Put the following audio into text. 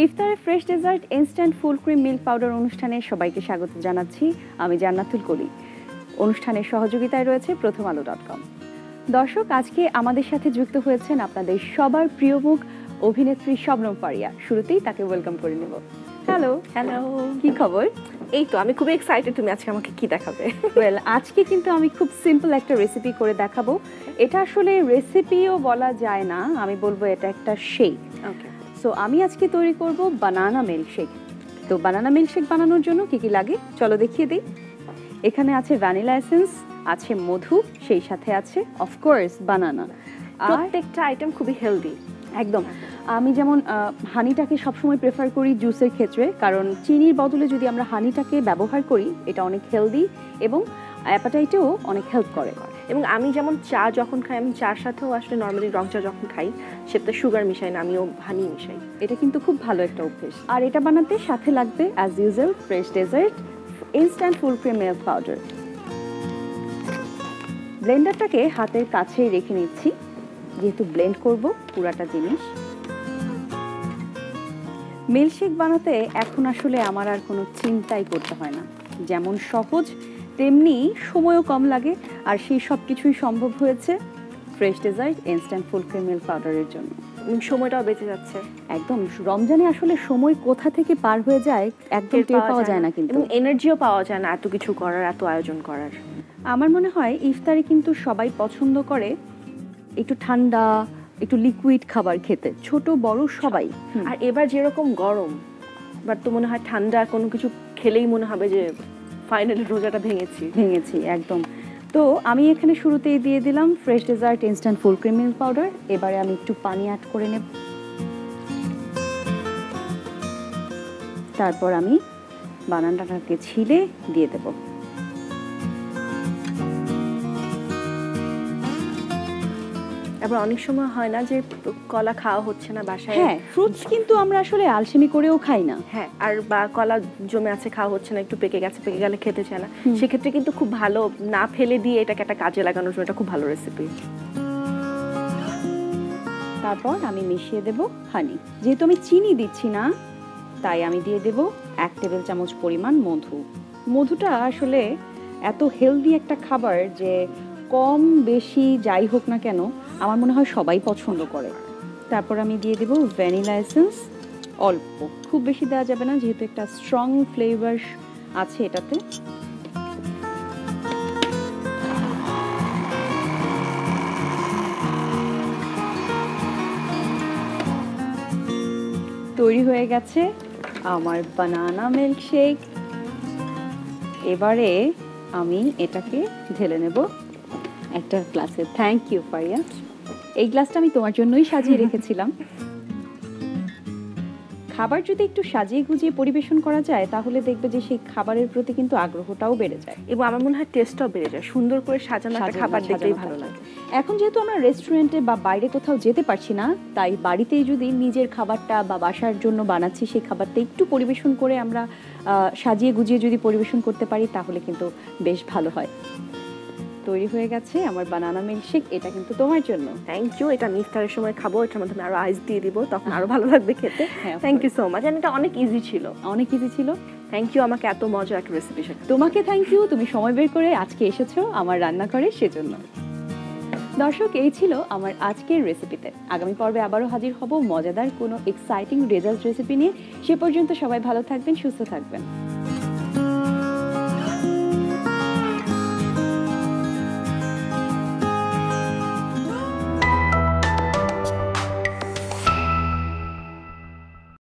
ইফতারে fresh dessert instant full cream milk powder অনুষ্ঠানে সবাইকে স্বাগত জানাচ্ছি আমি জান্নাতুল কলি। অনুষ্ঠানের সহযোগিতায় রয়েছে প্রথম আলো ডট কম দর্শক আজকে আমাদের সাথে যুক্ত হয়েছেন আপনাদের সবার প্রিয় মুখ অভিনেত্রী শবনম পারিয়া শুরুতেই তাকে ওয়েলকাম করে নেব। হ্যালো হ্যালো কি খবর? এই তো আমি খুব এক্সাইটেড তুমি আজকে আমাকে কি দেখাবে? ওয়েল আজকে কিন্তু আমি খুব সিম্পল একটা রেসিপি করে দেখাবো। এটা আসলে রেসিপিও বলা যায় না আমি বলব এটা একটা শেক ওকে সো আমি আজকে তৈরি করব বানানা মিল্কশেক তো বানানা মিল্কশেক বানানোর জন্য কি কি লাগে? চলো দেখিয়ে দিই। এখানে আছে ভ্যানিলা এসেন্স আছে মধু সেই সাথে আছে অফকোর্স বানানা প্রত্যেকটা আইটেম খুবই হেলদি একদম। আমি যেমন হানিটাকে সবসময় প্রেফার করি জুসের ক্ষেত্রে কারণ চিনির বদলে যদি আমরা হানিটাকে ব্যবহার করি এটা অনেক হেলদি এবং অ্যাপাটাইটেও অনেক হেল্প করে। এবং আমি যেমন চা যখন খাই, আমি চার সাথেও আসলে নর্মালি রং চা যখন খাই, সেটা সুগার মিশাই না, আমিও হানি মিশাই। এটা কিন্তু খুব ভালো একটা অভ্যেস। আর এটা বানাতে সাথে লাগবে as usual fresh dessert instant full cream milk powder ব্লেন্ডারটাকে হাতের কাছেই রেখে নিচ্ছি। যেহেতু ব্লেন্ড করব পুরাটা জিনিস। মিল্কশেক বানাতে এখন আসলে আমার আর কোনো চিন্তাই করতে হয় না। যেমন সহজ তেমনি সময়ও কম লাগে আর সেই সব কিছুই সম্ভব হয়েছে fresh dessert instant full cream milk পাউডারের জন্য। সময়টাও বেঁচে যাচ্ছে। একদম রমজানে আসলে সময় কোথা থেকে পার হয়ে যায় একদম টের পাওয়া যায় না। কিন্তু। এনার্জিও পাওয়া যায় না এত কিছু করার এত আয়োজন করার। আমার মনে হয় ইফতারে কিন্তু সবাই পছন্দ করে একটু ঠান্ডা একটু লিকুইড খাবার খেতে ছোট বড় সবাই। আর এবার যেরকম গরম বাট তো মনে হয় ঠান্ডা কোনো কিছু খেলেই মনে হবে যে ফাইনালি রোজাটা ভেঙেছি। ভেঙেছি, একদম। তো আমি এখানে শুরুতেই দিয়ে দিলাম fresh dessert instant full cream milk powder এবারে আমি একটু পানি অ্যাড করে নেব। তারপর আমি বানানাটাকে ছিলে দিয়ে দেব। আবার অনেক সময় হয় না যে কলা খাওয়া হচ্ছে না বাসায়। হ্যাঁ ফ্রুটস কিন্তু আমরা আসলে আলসেমি করেও খাই না। হ্যাঁ আর বা কলা জমে আছে খাওয়া হচ্ছে না একটু পেকে গেছে পেকে গেলে খেতে চায় না। সেক্ষেত্রে কিন্তু খুব ভালো না ফেলে দিয়ে এটাকে একটা কাজে লাগানোর জন্য এটা খুব ভালো রেসিপি তারপর আমি মিশিয়ে দেব হানি যেহেতু আমি চিনি দিচ্ছি না তাই আমি দিয়ে দেব এক টেবিল চামচ পরিমাণ মধু। মধুটা আসলে এত হেলদি একটা খাবার যে কম বেশি যাই হোক না কেন, আমার মনে হয় সবাই পছন্দ করে। তারপর আমি দিয়ে দেবো ভ্যানিলা এসেন্স, অল্প। খুব বেশি দেওয়া যাবে না, যেহেতু একটা স্ট্রং ফ্লেভার আছে এটাতে। তৈরি হয়ে গেছে আমার বানানা মিল্কশেক এবারে আমি এটাকে ঢেলে নেব। একটা গ্লাসে থ্যাংক ইউ ফারিয়া এই গ্লাসটা আমি তোমার জন্যই সাজিয়ে রেখেছিলাম। খাবার যদি একটু সাজিয়ে গুজিয়ে পরিবেশন করা যায় তাহলে দেখবে যে সেই খাবারের প্রতি কিন্তু আগ্রহটাও বেড়ে যায়। এবং আমার মনে হয় টেস্টটাও বেড়ে যায়। সুন্দর করে সাজানো একটা খাবার দেখতেই ভালো লাগে। এখন যেহেতু আমরা রেস্টুরেন্টে বা বাইরে কোথাও যেতে পারছি না তাই বাড়িতেই যদি নিজের খাবারটা বা বাসার জন্য বানাচ্ছি সেই খাবারটা একটু পরিবেশন করে আমরা সাজিয়ে গুজিয়ে যদি পরিবেশন করতে পারি তাহলে কিন্তু বেশ ভালো হয়। তৈরি হয়ে গেছে। আমার বানানা মিল্কশেক এটা কিন্তু তোমার জন্য। থ্যাংক ইউ এটা আমি ইফতারের সময় খাব এটার মধ্যে আমি আরও আইস দিয়ে দিব তখন আরও ভালো লাগবে খেতে। থ্যাংক ইউ সো মাচ এটা অনেক ইজি ছিল। অনেক ইজি ছিল। থ্যাংক ইউ আমাকে এত মজার একটা রেসিপি শেখার তোমাকে থ্যাংক ইউ তুমি সময় বের করে আজকে এসেছ আমার রান্নাঘরে সেজন্য। দর্শক এই ছিল আমার আজকের রেসিপিতে আগামী পর্বে আবারও হাজির হব মজাদার কোনো এক্সাইটিং রেজাল্ট রেসিপি নিয়ে। সে পর্যন্ত সবাই ভালো থাকবেন সুস্থ থাকবেন।